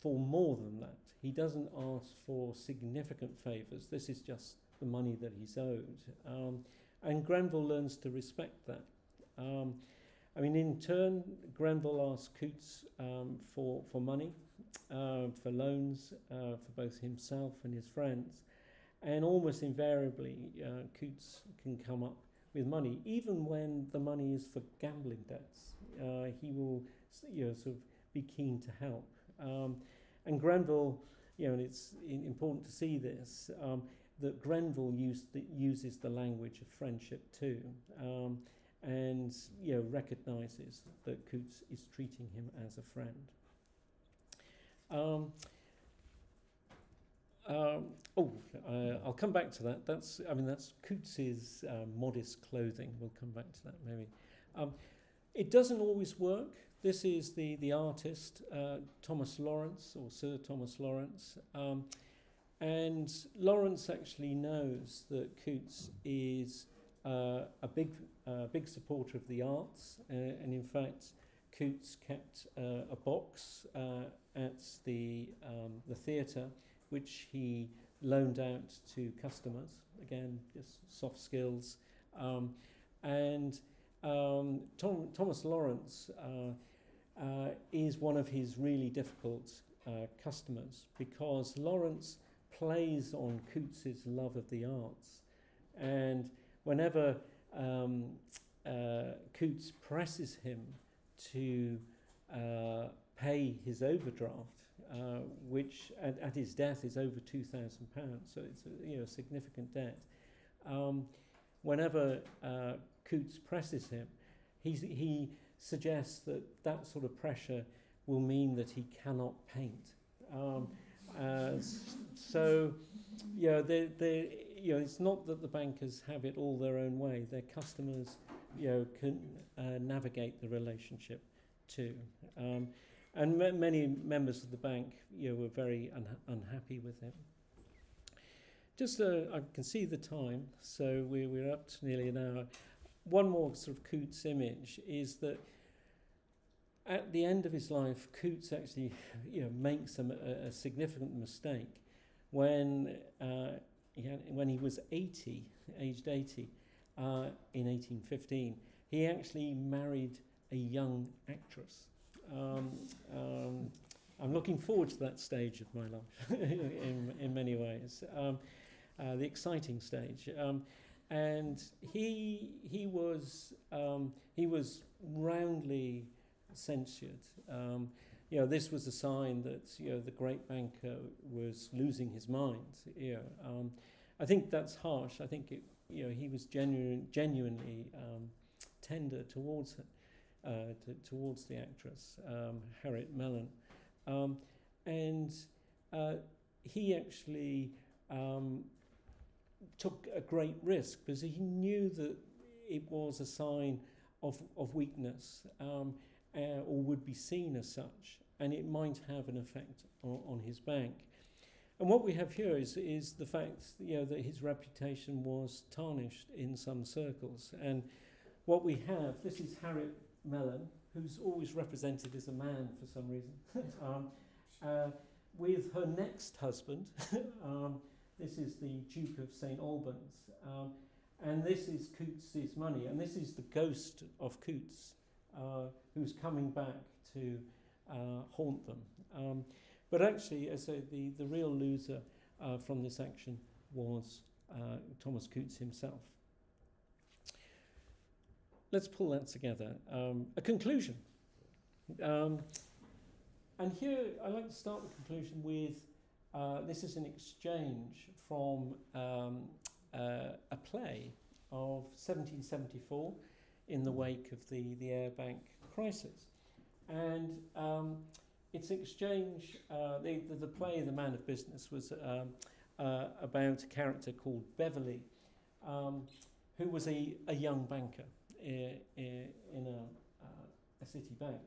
for more than that. He doesn't ask for significant favours. This is just the money that he's owed, um, and Grenville learns to respect that. Um, I mean, in turn, Grenville asks Coutts um, for for money, uh, for loans uh, for both himself and his friends, and almost invariably, uh, Coutts can come up with money, even when the money is for gambling debts. Uh, he will, you know, sort of be keen to help. Um, and Grenville, you know, and it's important to see this, um, that Grenville used the, uses the language of friendship too, um, and you know recognises that Coutts is treating him as a friend. Um, um, oh, uh, I'll come back to that. That's, I mean, that's Coutts's uh, modest clothing. We'll come back to that maybe. Um, it doesn't always work. This is the the artist uh, Thomas Lawrence or Sir Thomas Lawrence, um, and Lawrence actually knows that Coutts is uh, a big uh, big supporter of the arts, uh, and in fact, Coutts kept a box at the um, the theatre which he loaned out to customers. Again, just soft skills. Um, and um, Tom, Thomas Lawrence uh, uh, is one of his really difficult uh, customers because Lawrence plays on Coutts's love of the arts. And whenever um, uh, Coutts presses him to uh, pay his overdraft, uh, which at, at, his death is over two thousand pounds. So it's a, you know a significant debt. Um, whenever uh, Coutts presses him, he's, he suggests that that sort of pressure will mean that he cannot paint. Um, uh, so, you know, they, they, you know, it's not that the bankers have it all their own way. Their customers, you know, can uh, navigate the relationship too. Um, and many members of the bank, you know, were very un unhappy with him. Just, uh, I can see the time, so we, we're up to nearly an hour. One more sort of Coutts image is that at the end of his life, Coutts actually you know, makes a, a significant mistake when, uh, he had, when he was 80, aged 80, uh, in 1815. He actually married a young actress. Um, um, I'm looking forward to that stage of my life in, in many ways, um, uh, the exciting stage. Um, and he, he, was, um, he was roundly censured. Um, you know, this was a sign that you know the great banker was losing his mind. You know, I think that's harsh. I think it, you know he was genuine, genuinely tender towards her, uh, to, towards the actress um, Harriet Mellon, um, and uh, he actually um, took a great risk because he knew that it was a sign of, of weakness. Um, uh, or would be seen as such, and it might have an effect on, on his bank. And what we have here is, is the fact you know, that his reputation was tarnished in some circles. And what we have, this is Harriet Mellon, who's always represented as a man for some reason, um, uh, with her next husband. um, this is the Duke of St. Albans. Um, and this is Coutts's money. And this is the ghost of Coutts uh, who's coming back to uh, haunt them. Um, but actually, as a, the, the real loser uh, from this action was uh, Thomas Coutts himself. Let's pull that together. Um, a conclusion. Um, and here I like to start the conclusion with uh, this is an exchange from um, uh, a play of 1774 in the wake of the, the Ayr Bank crisis. And um, its exchange, uh, the, the, the, play The Man of Business was um, uh, about a character called Beverley, um, who was a, a young banker in, a, a city bank.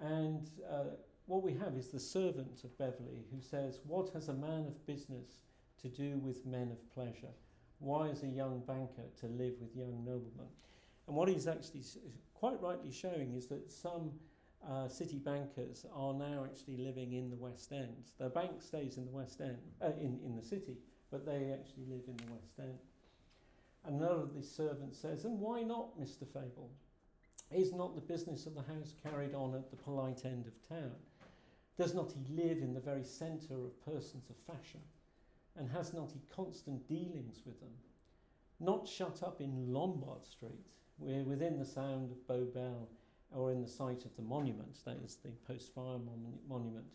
And uh, what we have is the servant of Beverley who says, What has a man of business to do with men of pleasure? Why is a young banker to live with young noblemen? And what he's actually quite rightly showing is that some uh, city bankers are now actually living in the West End. Their bank stays in the West End, uh, in, in the city, but they actually live in the West End. Another of the servants says, And why not, Mr. Fable? Is not the business of the house carried on at the polite end of town? Does not he live in the very centre of persons of fashion? And has not he constant dealings with them? Not shut up in Lombard Street, we're within the sound of Bow Bell or in the sight of the monument, that is the post-fire mon monument.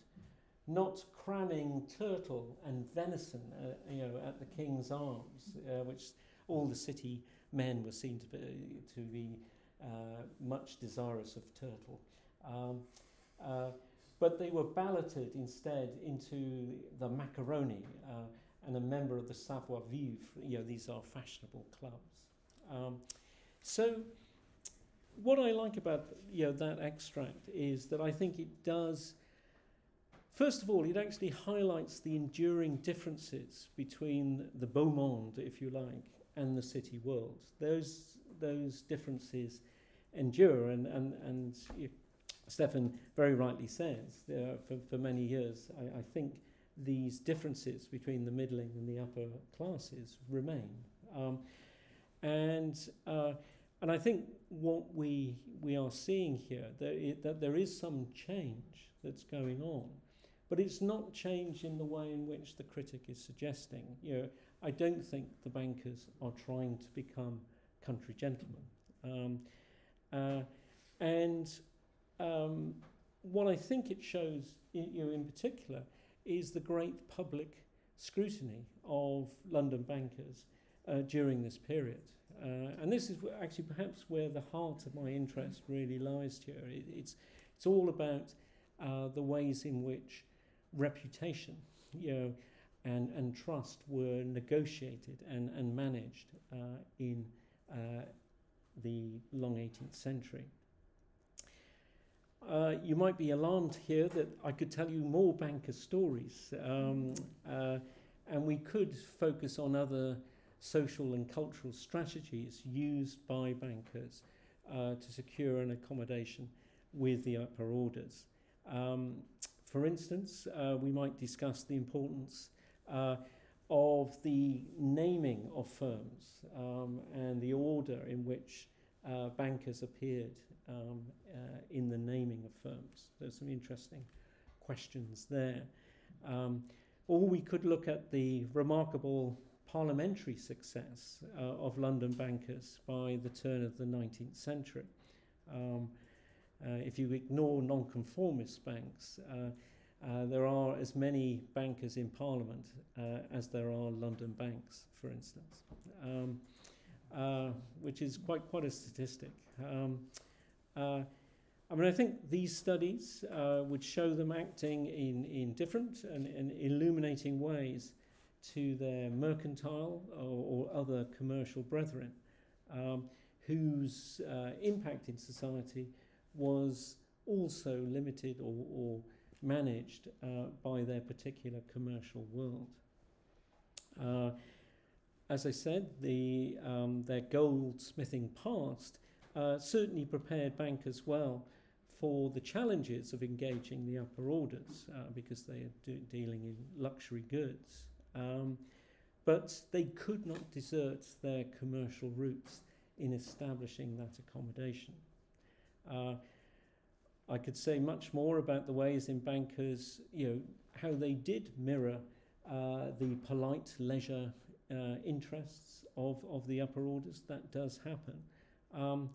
Not cramming turtle and venison, uh, you know, at the King's Arms, uh, which all the city men were seen to be, to be uh, much desirous of turtle. Um, uh, but they were balloted instead into the macaroni uh, and a member of the Savoir Vivre. You know, these are fashionable clubs. Um, so what I like about you know, that extract is that I think it does, first of all, it actually highlights the enduring differences between the beau monde, if you like, and the city world. Those, those differences endure, and, and, and you, Stefan very rightly says, uh, for, for many years, I, I think these differences between the middling and the upper classes remain. Um, and uh, and I think what we, we are seeing here, that, that there is some change that's going on, but it's not change in the way in which the critic is suggesting. You know, I don't think the bankers are trying to become country gentlemen. Um, uh, and um, what I think it shows, you know, in particular, is the great public scrutiny of London bankers uh, during this period. Uh, and this is actually perhaps where the heart of my interest really lies here. It, it's, it's all about uh, the ways in which reputation, you know, and, and trust were negotiated and, and managed uh, in uh, the long 18th century. Uh, you might be alarmed here that I could tell you more banker stories, um, uh, and we could focus on other social and cultural strategies used by bankers uh, to secure an accommodation with the upper orders. Um, for instance, uh, we might discuss the importance of the naming of firms um, and the order in which uh, bankers appeared um, uh, in the naming of firms. There's some interesting questions there. Um, or we could look at the remarkable parliamentary success uh, of London bankers by the turn of the 19th century. Um, uh, if you ignore nonconformist banks, uh, there are as many bankers in Parliament uh, as there are London banks, for instance, um, uh, which is quite quite a statistic. Um, uh, I mean, I think these studies uh, would show them acting in, in different and, and illuminating ways to their mercantile or, or other commercial brethren, um, whose impact in society was also limited or, or managed uh, by their particular commercial world. Uh, as I said, the, um, their goldsmithing past uh, certainly prepared bankers well for the challenges of engaging the upper orders uh, because they are dealing in luxury goods. Um, but they could not desert their commercial roots in establishing that accommodation. Uh, I could say much more about the ways in bankers, you know, how they did mirror uh, the polite leisure uh, interests of, of the upper orders. That does happen. Um,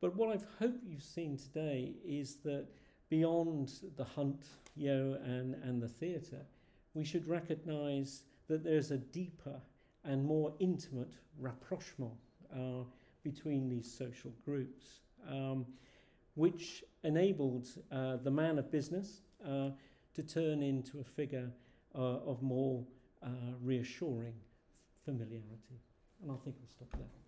but what I've hoped you've seen today is that beyond the hunt, you know, and, and the theatre, we should recognise that there's a deeper and more intimate rapprochement uh, between these social groups. Um, which enabled uh, the man of business uh, to turn into a figure uh, of more uh, reassuring familiarity. And I think I'll stop there.